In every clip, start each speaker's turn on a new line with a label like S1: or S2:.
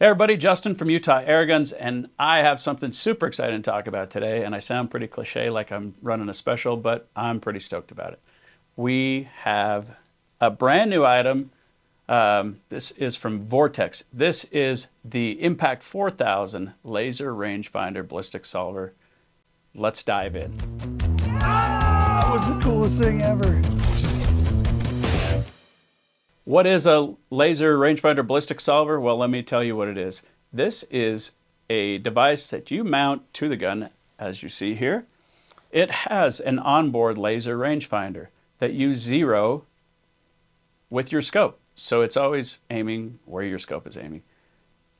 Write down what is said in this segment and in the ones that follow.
S1: Hey everybody, Justin from Utah Airguns, and I have something super exciting to talk about today. And I sound pretty cliche like I'm running a special, but I'm pretty stoked about it. We have a brand new item. Um, this is from Vortex. This is the Impact 4000 Laser Rangefinder Ballistic Solver. Let's dive in. Ah, that was the coolest thing ever. What is a laser rangefinder ballistic solver? Well, let me tell you what it is. This is a device that you mount to the gun, as you see here. It has an onboard laser rangefinder that you zero with your scope. So it's always aiming where your scope is aiming.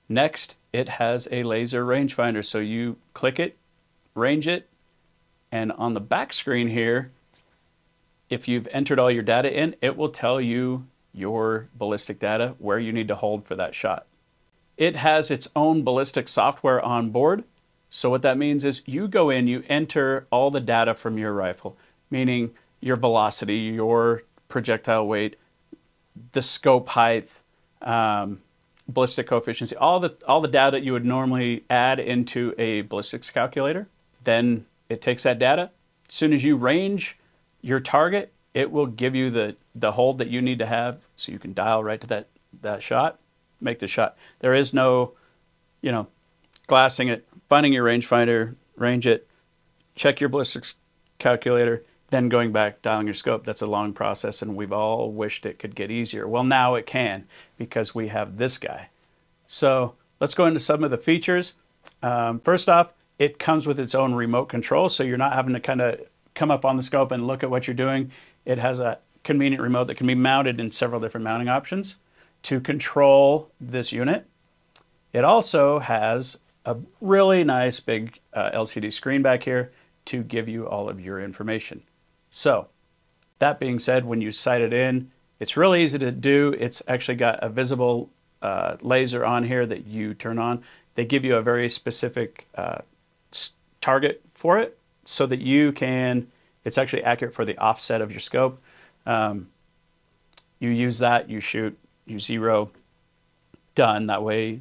S1: Next, it has a laser rangefinder. So you click it, range it, and on the back screen here, if you've entered all your data in, it will tell you your ballistic data where you need to hold for that shot. It has its own ballistic software on board. So what that means is you go in, you enter all the data from your rifle, meaning your velocity, your projectile weight, the scope height, um, ballistic coefficient, all the all the data that you would normally add into a ballistics calculator. Then it takes that data. As soon as you range your target, it will give you the, the hold that you need to have so you can dial right to that, that shot, make the shot. There is no, you know, glassing it, finding your rangefinder, range it, check your ballistics calculator, then going back, dialing your scope. That's a long process, and we've all wished it could get easier. Well, now it can because we have this guy. So let's go into some of the features. Um, first off, it comes with its own remote control, so you're not having to kind of come up on the scope and look at what you're doing. It has a convenient remote that can be mounted in several different mounting options to control this unit. It also has a really nice big uh, LCD screen back here to give you all of your information. So that being said, when you sight it in, it's really easy to do. It's actually got a visible uh, laser on here that you turn on. They give you a very specific uh, target for it so that you can it's actually accurate for the offset of your scope. Um, you use that, you shoot, you zero, done. That way,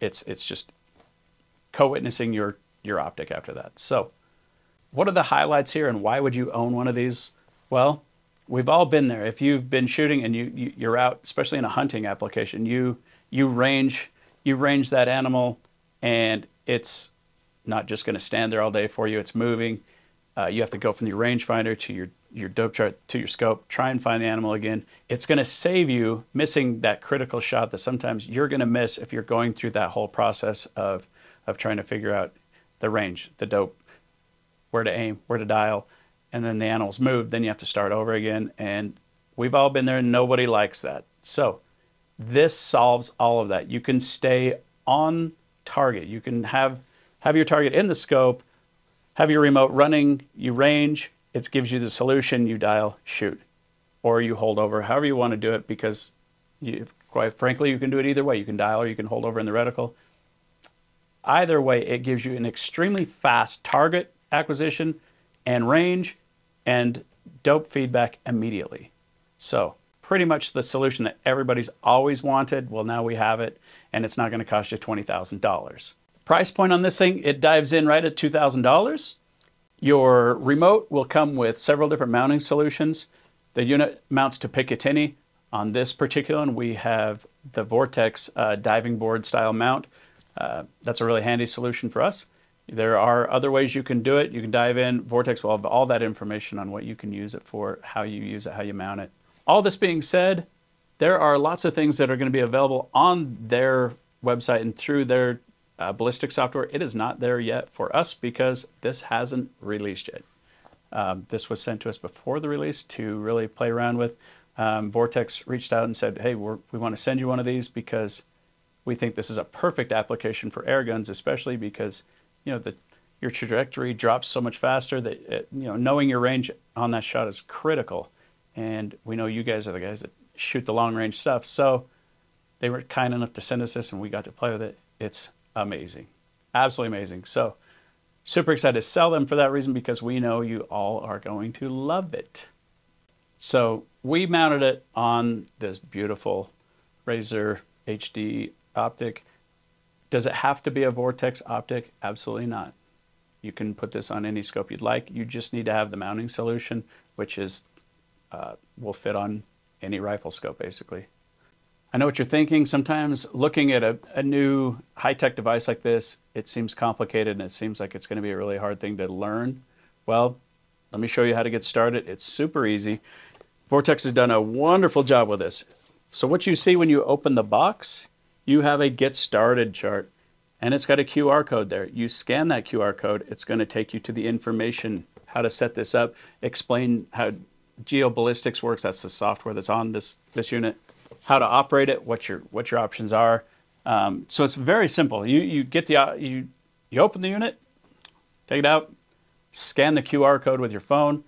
S1: it's it's just co-witnessing your your optic after that. So, what are the highlights here, and why would you own one of these? Well, we've all been there. If you've been shooting and you, you you're out, especially in a hunting application, you you range you range that animal, and it's not just going to stand there all day for you. It's moving. Uh, you have to go from your rangefinder to your, your dope chart to your scope, try and find the animal again. It's going to save you missing that critical shot that sometimes you're going to miss if you're going through that whole process of, of trying to figure out the range, the dope, where to aim, where to dial, and then the animal's moved, then you have to start over again. And we've all been there, and nobody likes that. So this solves all of that. You can stay on target. You can have, have your target in the scope, have your remote running, you range, it gives you the solution, you dial, shoot. Or you hold over, however you want to do it, because you, quite frankly, you can do it either way. You can dial or you can hold over in the reticle. Either way, it gives you an extremely fast target acquisition and range and dope feedback immediately. So pretty much the solution that everybody's always wanted. Well, now we have it, and it's not going to cost you $20,000. Price point on this thing, it dives in right at $2,000. Your remote will come with several different mounting solutions. The unit mounts to Picatinny. On this particular one, we have the Vortex uh, diving board style mount. Uh, that's a really handy solution for us. There are other ways you can do it. You can dive in. Vortex will have all that information on what you can use it for, how you use it, how you mount it. All this being said, there are lots of things that are going to be available on their website and through their uh, ballistic software, it is not there yet for us because this hasn't released yet. Um, this was sent to us before the release to really play around with. Um, Vortex reached out and said, hey, we want to send you one of these because we think this is a perfect application for air guns, especially because you know the, your trajectory drops so much faster that it, you know knowing your range on that shot is critical. And we know you guys are the guys that shoot the long range stuff. So they were kind enough to send us this and we got to play with it. It's amazing. Absolutely amazing. So super excited to sell them for that reason because we know you all are going to love it. So we mounted it on this beautiful Razor HD optic. Does it have to be a Vortex optic? Absolutely not. You can put this on any scope you'd like. You just need to have the mounting solution, which is uh, will fit on any rifle scope basically. I know what you're thinking. Sometimes looking at a, a new high-tech device like this, it seems complicated and it seems like it's going to be a really hard thing to learn. Well, let me show you how to get started. It's super easy. Vortex has done a wonderful job with this. So what you see when you open the box, you have a get started chart and it's got a QR code there. You scan that QR code, it's going to take you to the information, how to set this up, explain how geoballistics works, that's the software that's on this, this unit, how to operate it, what your, what your options are. Um, so it's very simple. You, you get the, you, you open the unit, take it out, scan the QR code with your phone.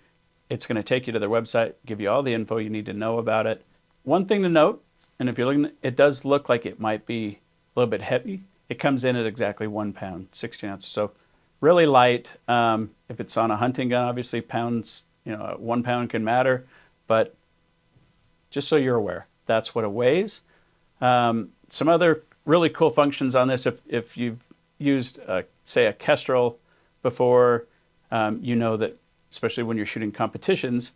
S1: It's going to take you to their website, give you all the info you need to know about it. One thing to note, and if you're looking, it does look like it might be a little bit heavy. It comes in at exactly one pound, 16 ounces. So really light. Um, if it's on a hunting gun, obviously pounds, you know, one pound can matter, but just so you're aware, that's what it weighs. Um, some other really cool functions on this, if, if you've used, uh, say, a Kestrel before, um, you know that, especially when you're shooting competitions,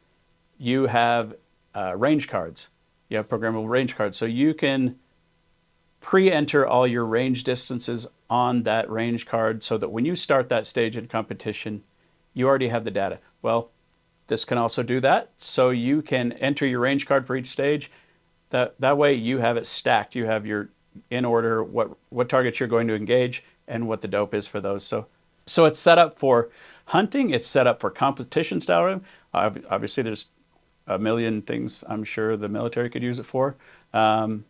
S1: you have uh, range cards. You have programmable range cards. So you can pre-enter all your range distances on that range card so that when you start that stage in competition, you already have the data. Well, this can also do that. So you can enter your range card for each stage. That, that way you have it stacked. You have your in order what, what targets you're going to engage and what the dope is for those. So, so it's set up for hunting. It's set up for competition style. Obviously, there's a million things I'm sure the military could use it for. Um,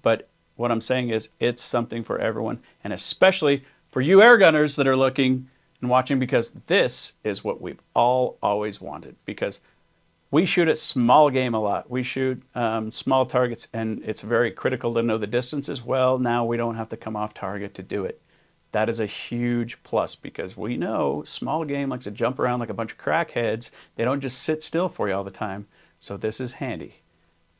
S1: but what I'm saying is it's something for everyone, and especially for you air gunners that are looking and watching because this is what we've all always wanted because we shoot at small game a lot. We shoot um, small targets, and it's very critical to know the distances. Well, now we don't have to come off target to do it. That is a huge plus because we know small game likes to jump around like a bunch of crackheads. They don't just sit still for you all the time. So this is handy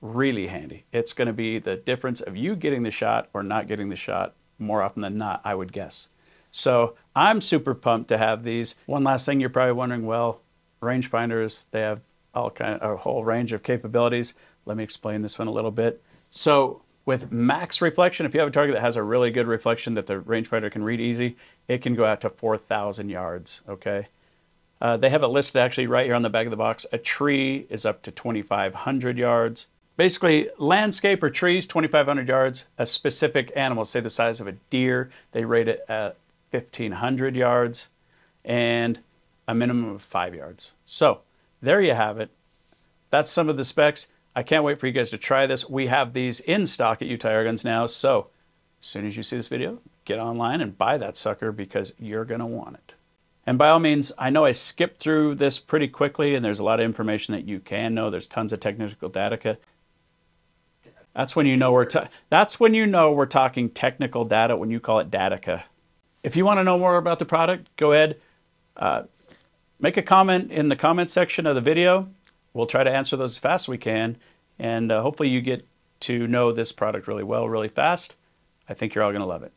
S1: really handy. It's going to be the difference of you getting the shot or not getting the shot more often than not, I would guess. So I'm super pumped to have these. One last thing you're probably wondering, well, rangefinders, they have all kind of, a whole range of capabilities. Let me explain this one a little bit. So with max reflection, if you have a target that has a really good reflection that the rangefinder can read easy, it can go out to 4,000 yards, okay? Uh, they have it listed actually right here on the back of the box. A tree is up to 2,500 yards. Basically, landscape or trees, 2,500 yards. A specific animal, say the size of a deer, they rate it at 1,500 yards and a minimum of five yards. So there you have it. That's some of the specs. I can't wait for you guys to try this. We have these in stock at Utah Airguns now. So as soon as you see this video, get online and buy that sucker because you're going to want it. And by all means, I know I skipped through this pretty quickly and there's a lot of information that you can know. There's tons of technical data. That's when you know we're that's when you know we're talking technical data when you call it Datica. If you want to know more about the product, go ahead, uh, make a comment in the comment section of the video. We'll try to answer those as fast as we can, and uh, hopefully you get to know this product really well, really fast. I think you're all going to love it.